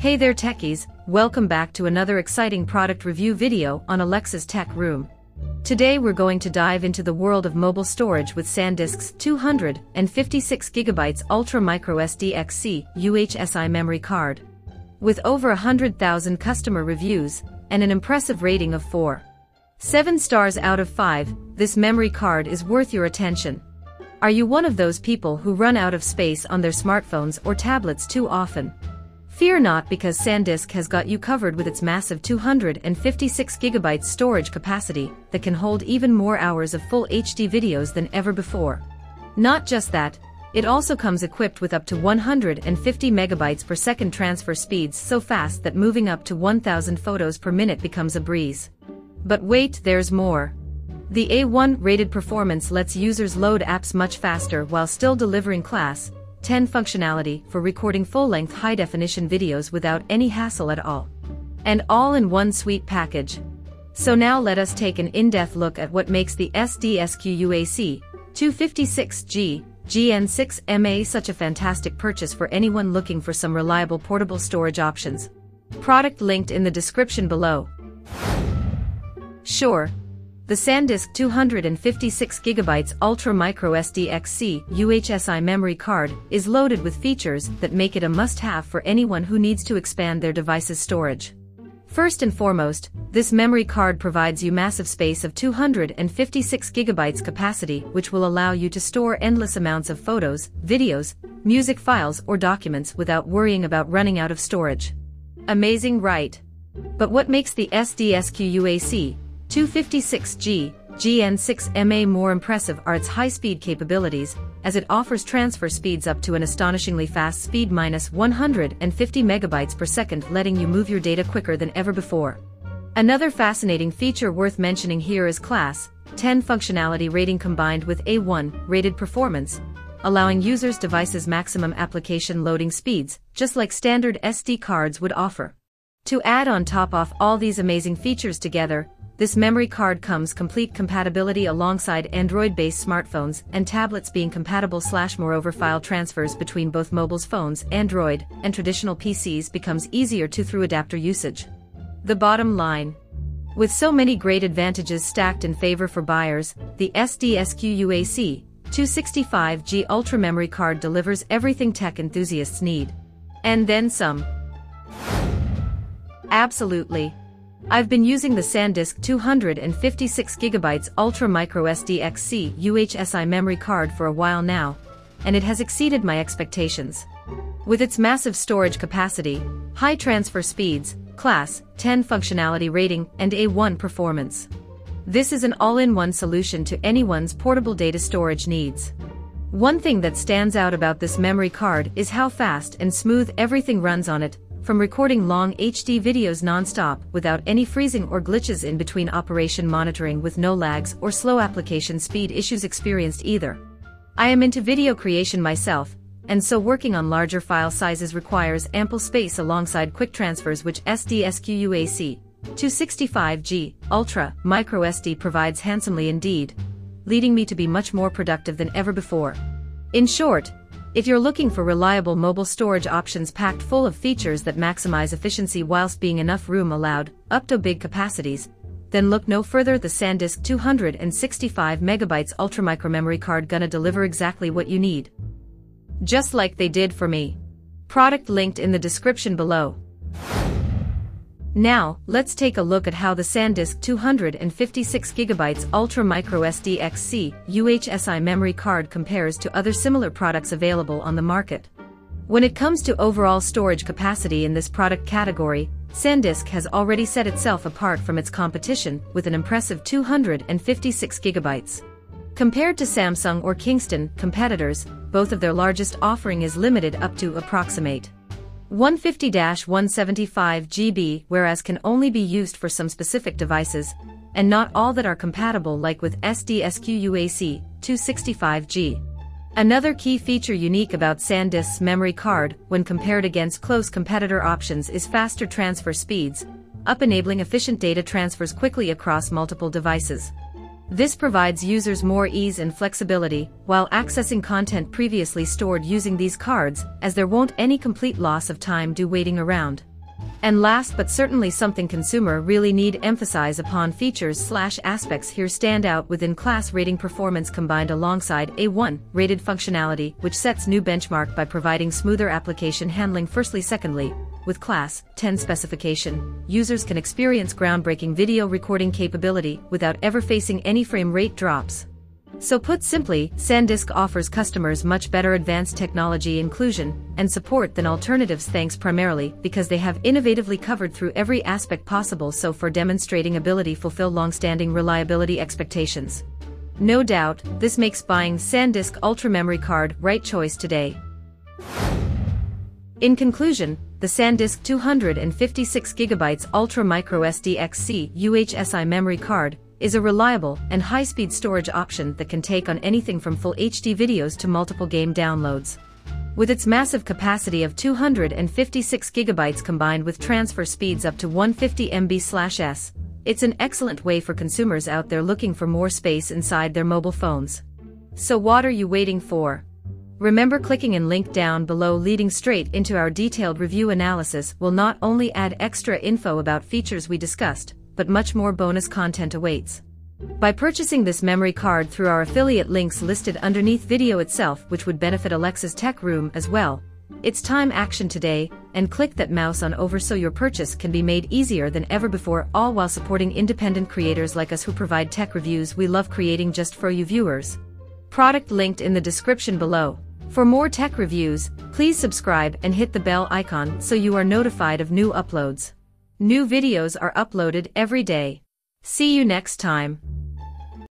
Hey there techies, welcome back to another exciting product review video on Alexa's Tech Room. Today we're going to dive into the world of mobile storage with SanDisk's 256GB Ultra Micro SD XC UHSI memory card. With over 100,000 customer reviews and an impressive rating of 4. 7 stars out of 5, this memory card is worth your attention. Are you one of those people who run out of space on their smartphones or tablets too often? Fear not because SanDisk has got you covered with its massive 256GB storage capacity that can hold even more hours of full HD videos than ever before. Not just that, it also comes equipped with up to 150 megabytes per second transfer speeds so fast that moving up to 1000 photos per minute becomes a breeze. But wait, there's more. The A1 rated performance lets users load apps much faster while still delivering class 10 functionality for recording full-length high-definition videos without any hassle at all. And all in one sweet package. So now let us take an in-depth look at what makes the SDSQ-UAC 256G GN6MA such a fantastic purchase for anyone looking for some reliable portable storage options. Product linked in the description below. Sure, the SanDisk 256GB Ultra Micro SD XC UHSI memory card is loaded with features that make it a must-have for anyone who needs to expand their device's storage. First and foremost, this memory card provides you massive space of 256GB capacity which will allow you to store endless amounts of photos, videos, music files or documents without worrying about running out of storage. Amazing right? But what makes the SDSQ UAC 256G, GN6MA more impressive are its high-speed capabilities, as it offers transfer speeds up to an astonishingly fast speed minus 150 megabytes per second letting you move your data quicker than ever before. Another fascinating feature worth mentioning here is Class 10 functionality rating combined with A1 rated performance, allowing users devices maximum application loading speeds, just like standard SD cards would offer. To add on top of all these amazing features together, this memory card comes complete compatibility alongside Android-based smartphones and tablets being compatible slash moreover file transfers between both mobiles phones, Android, and traditional PCs becomes easier to through adapter usage. The bottom line. With so many great advantages stacked in favor for buyers, the SDSQ UAC 265G Ultra Memory Card delivers everything tech enthusiasts need. And then some. Absolutely. I've been using the SanDisk 256GB Ultra Micro SD XC UHSI memory card for a while now, and it has exceeded my expectations. With its massive storage capacity, high transfer speeds, Class 10 functionality rating, and A1 performance. This is an all-in-one solution to anyone's portable data storage needs. One thing that stands out about this memory card is how fast and smooth everything runs on it, from recording long HD videos non-stop without any freezing or glitches in between operation monitoring with no lags or slow application speed issues experienced either. I am into video creation myself, and so working on larger file sizes requires ample space alongside quick transfers which SDSQ-UAC 265G Ultra Micro SD provides handsomely indeed, leading me to be much more productive than ever before. In short, if you're looking for reliable mobile storage options packed full of features that maximize efficiency whilst being enough room allowed, up to big capacities, then look no further the SanDisk 265 megabytes ultramicro memory card gonna deliver exactly what you need. Just like they did for me. Product linked in the description below. Now, let's take a look at how the SanDisk 256GB Ultra Micro SD XC UHSI memory card compares to other similar products available on the market. When it comes to overall storage capacity in this product category, SanDisk has already set itself apart from its competition with an impressive 256GB. Compared to Samsung or Kingston competitors, both of their largest offering is limited up to approximate 150-175 GB whereas can only be used for some specific devices, and not all that are compatible like with SDSQ UAC 265G. Another key feature unique about SanDisk's memory card when compared against close competitor options is faster transfer speeds, up enabling efficient data transfers quickly across multiple devices. This provides users more ease and flexibility while accessing content previously stored using these cards as there won't any complete loss of time due waiting around. And last but certainly something consumer really need emphasize upon features slash aspects here stand out within class rating performance combined alongside A1 rated functionality which sets new benchmark by providing smoother application handling firstly secondly with class 10 specification users can experience groundbreaking video recording capability without ever facing any frame rate drops. So put simply, SanDisk offers customers much better advanced technology inclusion and support than alternatives thanks primarily because they have innovatively covered through every aspect possible so for demonstrating ability fulfill long-standing reliability expectations. No doubt, this makes buying SanDisk Ultra Memory Card right choice today. In conclusion, the SanDisk 256GB Ultra Micro SDXC UHSI memory card is a reliable and high-speed storage option that can take on anything from full HD videos to multiple game downloads. With its massive capacity of 256 gigabytes combined with transfer speeds up to 150 MB/s, it's an excellent way for consumers out there looking for more space inside their mobile phones. So what are you waiting for? Remember clicking in link down below leading straight into our detailed review analysis will not only add extra info about features we discussed, but much more bonus content awaits. By purchasing this memory card through our affiliate links listed underneath video itself which would benefit Alexa's tech room as well, it's time action today, and click that mouse on over so your purchase can be made easier than ever before all while supporting independent creators like us who provide tech reviews we love creating just for you viewers. Product linked in the description below. For more tech reviews, please subscribe and hit the bell icon so you are notified of new uploads. New videos are uploaded every day. See you next time.